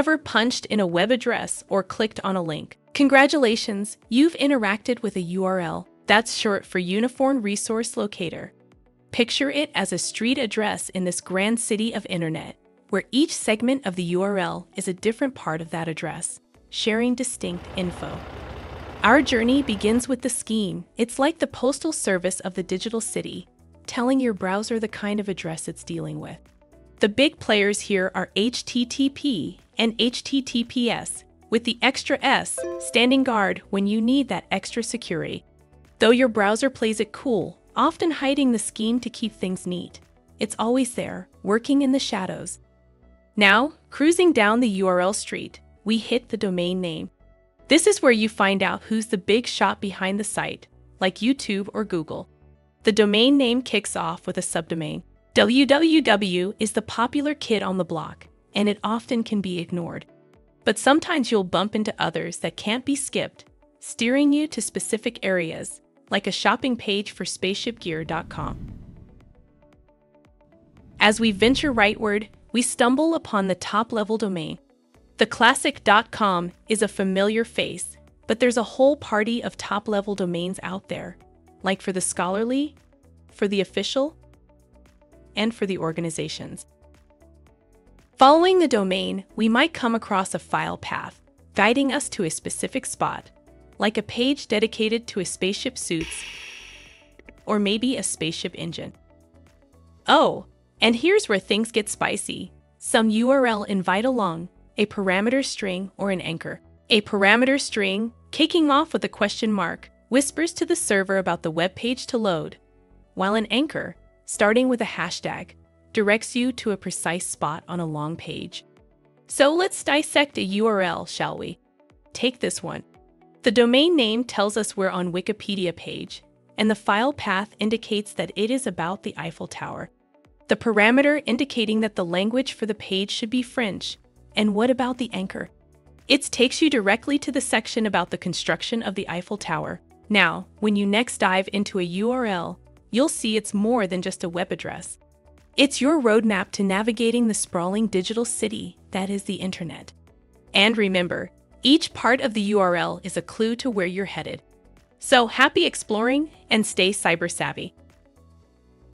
ever punched in a web address or clicked on a link? Congratulations, you've interacted with a URL. That's short for Uniform Resource Locator. Picture it as a street address in this grand city of internet, where each segment of the URL is a different part of that address, sharing distinct info. Our journey begins with the scheme. It's like the postal service of the digital city, telling your browser the kind of address it's dealing with. The big players here are HTTP and HTTPS, with the extra S standing guard when you need that extra security. Though your browser plays it cool, often hiding the scheme to keep things neat, it's always there, working in the shadows. Now, cruising down the URL street, we hit the domain name. This is where you find out who's the big shot behind the site, like YouTube or Google. The domain name kicks off with a subdomain. Www is the popular kid on the block, and it often can be ignored. But sometimes you'll bump into others that can't be skipped, steering you to specific areas, like a shopping page for spaceshipgear.com. As we venture rightward, we stumble upon the top level domain, the classic.com is a familiar face, but there's a whole party of top level domains out there, like for the scholarly, for the official, and for the organizations. Following the domain, we might come across a file path, guiding us to a specific spot, like a page dedicated to a spaceship suits, or maybe a spaceship engine. Oh, and here's where things get spicy. Some URL invite along a parameter string, or an anchor. A parameter string, kicking off with a question mark, whispers to the server about the web page to load, while an anchor, starting with a hashtag, directs you to a precise spot on a long page. So let's dissect a URL, shall we? Take this one. The domain name tells us we're on Wikipedia page, and the file path indicates that it is about the Eiffel Tower. The parameter indicating that the language for the page should be French, and what about the anchor? It takes you directly to the section about the construction of the Eiffel Tower. Now, when you next dive into a URL, you'll see it's more than just a web address. It's your roadmap to navigating the sprawling digital city that is the internet. And remember, each part of the URL is a clue to where you're headed. So happy exploring and stay cyber savvy.